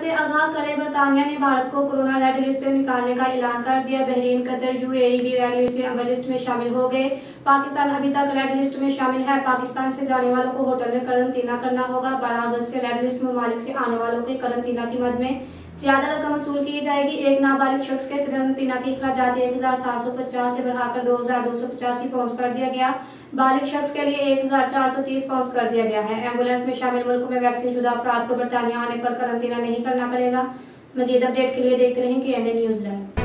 से आगाह करे, बरतानिया ने भारत को कोरोना रेड लिस्ट से निकालने का ऐलान कर दिया। बहरीन, कतर, यूएई भी रेड लिस्ट से अमर लिस्ट में शामिल हो गए। पाकिस्तान अभी तक रेड लिस्ट में शामिल है। पाकिस्तान से जाने वालों को होटल में करंतना करना होगा। बारह अगस्त से रेड लिस्ट ममालिक से आने वालों के करंतना की मद में ज़्यादा रकम वसूल की जाएगी। एक नाबालिग शख्स के करंतना एक हज़ार सात सौ पचास से बढ़ाकर दो हज़ार दो सौ पचासी पाउंड कर दिया गया। बालिग शख्स के लिए एक हज़ार चार सौ तीस पाउंड कर दिया गया है। एंबुलेंस में शामिल मुल्क में वैक्सीन शुदा अपराध को बरतानिया आने पर करंतना नहीं करना पड़ेगा। मजीद अपडेट के लिए देखते रहें के एन ए न्यूज़ लाइव